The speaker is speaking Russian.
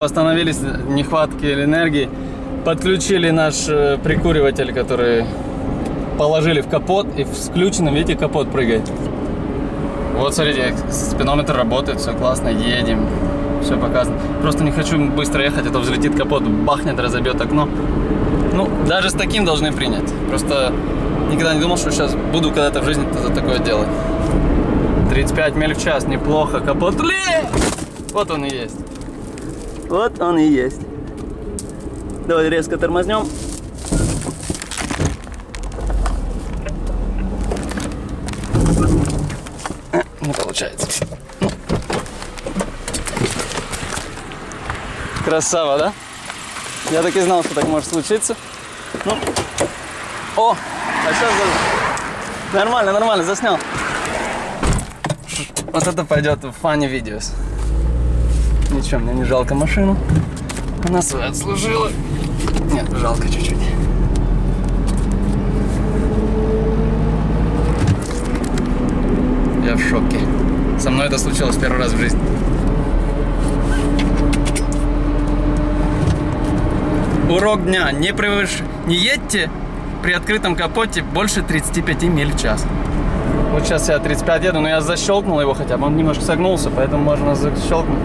Остановились нехватки энергии, подключили наш э, прикуриватель, который положили в капот, и с включенным, видите, капот прыгает. Вот, смотрите, спинометр работает, все классно, едем, все показано. Просто не хочу быстро ехать, а то взлетит капот, бахнет, разобьет окно. Ну, даже с таким должны принять. Просто никогда не думал, что сейчас буду когда-то в жизни что-то такое делать. 35 миль в час, неплохо, капот, Ле! Вот он и есть. Вот он и есть. Давай резко тормознем. Не получается. Красава, да? Я так и знал, что так может случиться. Ну. О, а сейчас за- нормально, нормально, заснял. Вот это пойдет в фане видеос. Ничего, мне не жалко машину. Она свою отслужила. Нет, жалко чуть-чуть. Я в шоке. Со мной это случилось первый раз в жизни. Урок дня. Не превыш... Не едьте при открытом капоте больше 35 миль в час. Вот сейчас я 35 еду, но я защелкнул его хотя бы. Он немножко согнулся, поэтому можно защелкнуть.